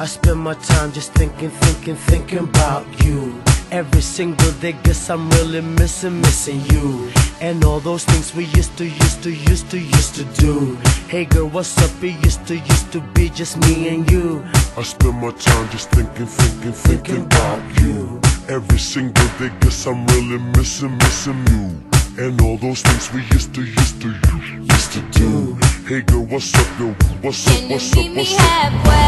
I spend my time just thinking, thinking, thinking about you. Every single day, guess I'm really missing, missing you. And all those things we used to, used to, used to, used to do. Hey girl, what's up? It used to, used to be just me and you. I spend my time just thinking, thinking, thinking about you. Every single day, guess I'm really missing, missing you. And all those things we used to, used to, used to do. Hey girl, what's up, yo? What's up, what's up, what's up?